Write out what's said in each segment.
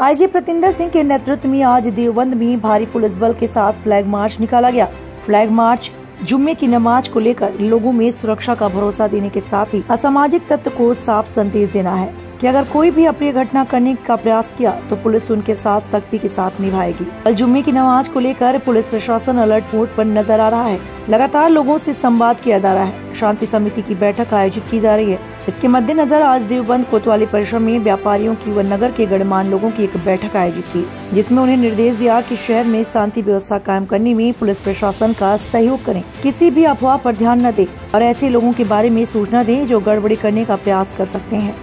IG प्रतिंदर Singh के नेतृत्व में आज देवबंद में भारी पुलिस बल के साथ फ्लैग मार्च निकाला गया। फ्लैग मार्च, जुम्मे की नमाज़ को लेकर लोगों में सुरक्षा का भरोसा देने के साथ ही असामाजिक तत्व को साफ़ संदेश देना है कि अगर कोई भी अप्रिय घटना करने का प्रयास किया तो पुलिस उनके साथ सख्ती के साथ निभाएगी। कल जुम्मे की नमाज़ को लेकर पुलिस प्रशासन अलर्ट मोड पर नज़र आ रहा है। लगातार लोगों से संवाद किया जा रहा है। शांति समिति की बैठक आयोजित की जा रही है। इसके मद्देनजर आज देवबंद कोतवाली परिसर में व्यापारियों की व नगर के गणमान्य लोगों की एक बैठक आयोजित की, जिसमें उन्हें निर्देश दिया कि शहर में शांति व्यवस्था कायम करने में पुलिस प्रशासन का सहयोग करें। किसी भी अफवाह पर ध्यान न दें और ऐसे लोगों के बारे में सूचना दें जो गड़बड़ी करने का प्रयास कर सकते हैं।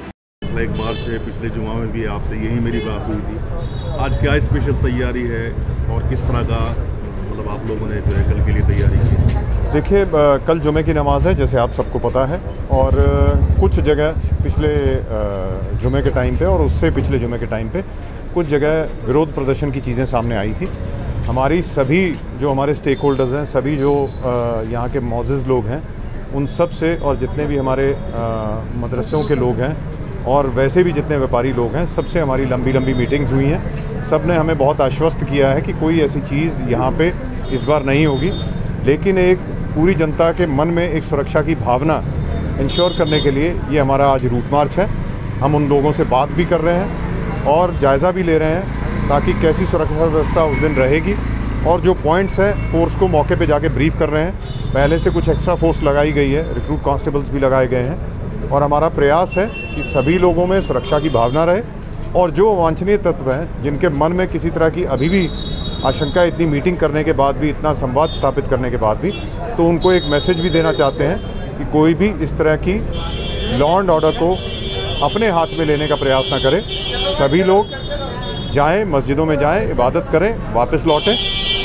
एक बार से पिछले जुमा में भी आपसे यही मेरी बात हुई थी। आज क्या स्पेशल तैयारी है और किस तरह का मतलब आप लोगों ने जो है कल के लिए तैयारी की देखिए कल जुमे की नमाज़ है, जैसे आप सबको पता है, और कुछ जगह पिछले जुमे के टाइम पे और उससे पिछले जुमे के टाइम पे कुछ जगह विरोध प्रदर्शन की चीज़ें सामने आई थी। हमारी सभी जो हमारे स्टेक होल्डर्स हैं, सभी जो यहाँ के मोज़ लोग हैं, उन सबसे और जितने भी हमारे मदरसों के लोग हैं, और वैसे भी जितने व्यापारी लोग हैं, सबसे हमारी लंबी लंबी मीटिंग्स हुई हैं। सबने हमें बहुत आश्वस्त किया है कि कोई ऐसी चीज़ यहाँ पे इस बार नहीं होगी। लेकिन एक पूरी जनता के मन में एक सुरक्षा की भावना इंश्योर करने के लिए ये हमारा आज रूट मार्च है। हम उन लोगों से बात भी कर रहे हैं और जायज़ा भी ले रहे हैं ताकि कैसी सुरक्षा व्यवस्था उस दिन रहेगी। और जो पॉइंट्स हैं फोर्स को मौके पे जाके ब्रीफ कर रहे हैं। पहले से कुछ एक्स्ट्रा फोर्स लगाई गई है रिक्रूट कांस्टेबल्स भी लगाए गए हैं। और हमारा प्रयास है कि सभी लोगों में सुरक्षा की भावना रहे। और जो वांछनीय तत्व हैं, जिनके मन में किसी तरह की अभी भी आशंका, इतनी मीटिंग करने के बाद भी, इतना संवाद स्थापित करने के बाद भी तो उनको एक मैसेज भी देना चाहते हैं कि कोई भी इस तरह की लॉ एंड ऑर्डर को अपने हाथ में लेने का प्रयास ना करें। सभी लोग जाएँ, मस्जिदों में जाएँ, इबादत करें, वापस लौटें।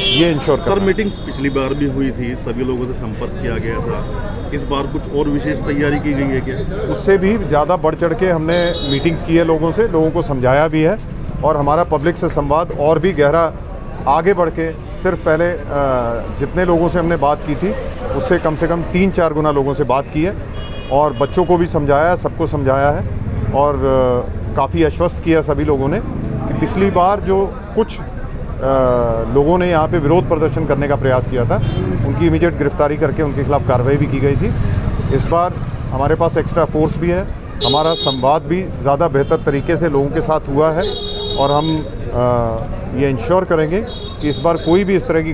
ये इंश्योर सर मीटिंग्स पिछली बार भी हुई थी सभी लोगों से संपर्क किया गया था। इस बार कुछ और विशेष तैयारी की गई है क्या? उससे भी ज़्यादा बढ़ चढ़ के हमने मीटिंग्स की है लोगों से लोगों को समझाया भी है और हमारा पब्लिक से संवाद और भी गहरा आगे बढ़ के सिर्फ़ पहले जितने लोगों से हमने बात की थी उससे कम से कम तीन चार गुना लोगों से बात की है और बच्चों को भी समझाया सबको समझाया है और काफ़ी आश्वस्त किया सभी लोगों ने कि पिछली बार जो कुछ लोगों ने यहाँ पे विरोध प्रदर्शन करने का प्रयास किया था। उनकी इमीडिएट गिरफ्तारी करके उनके खिलाफ कार्रवाई भी की गई थी। इस बार हमारे पास एक्स्ट्रा फोर्स भी है। हमारा संवाद भी ज़्यादा बेहतर तरीके से लोगों के साथ हुआ है और हम आ, ये इंश्योर करेंगे कि इस बार कोई भी इस तरह की